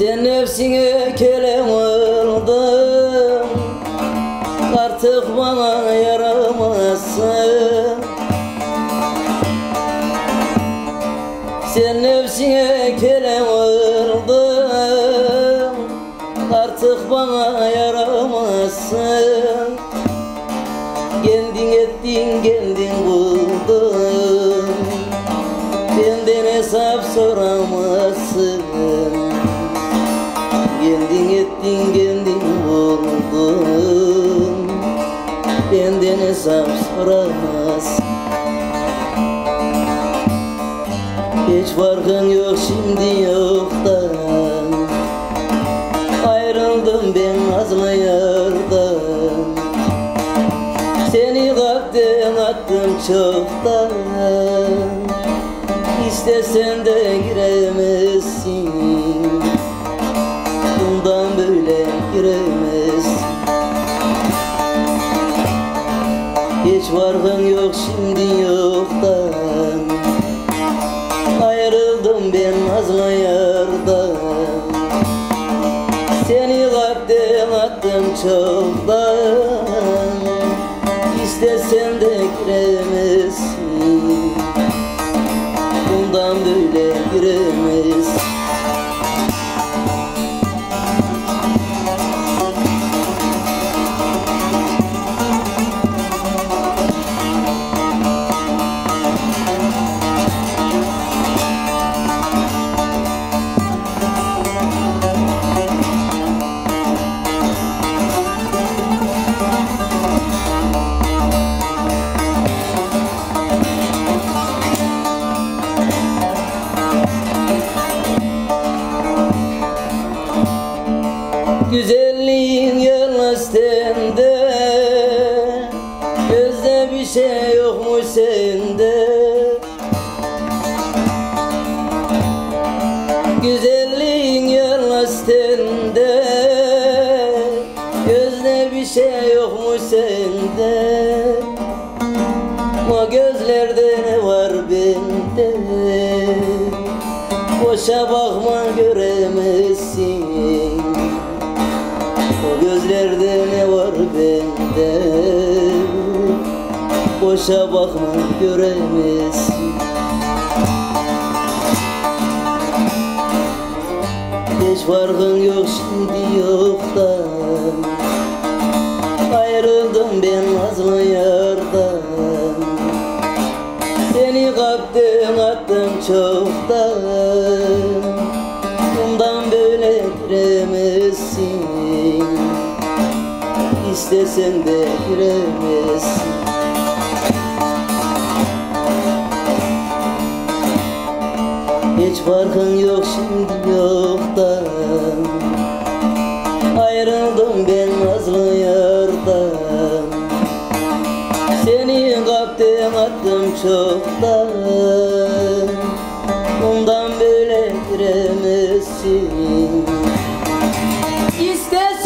Sen nefsine kelem oldun Artık bana yaramazsın. Sen nefsine kelem oldun Artık bana yaramazsın. Kendin ettin kendin buldun. Benden hesap soramazsın ettin kendin buldun Benden hesap soramazsın. Hiç farkın yok şimdi yoktan. Ayrıldım ben nazlı yardan Seni kalpten attım çoktan. İstesen de giremezsin Bundan böyle giremezsin Hiç farkın yok şimdi yoktan. Ayrıldım ben nazlı yardan Seni kalpten attım çoktan. İstesen de giremezsin. Bundan böyle Güzelliğin yalnız Gözde bir şey yok mu sende. Güzelliğin yalnız Gözde bir şey yok mu sende. O gözlerde ne var bende? Boşa bakma göremezsin bende Boşa bakma göremezsin. Hiç farkın yok şimdi yoktan Ayrıldım ben nazlı yardan. Seni kaptım attım çoktan. Bundan böyle giremezsin İstesen de giremezsin Hiç farkın yok şimdi yoktan. Ayrıldım ben nazlı yardan. Seni kaptım attım çoktan. Bundan böyle giremezsin. İster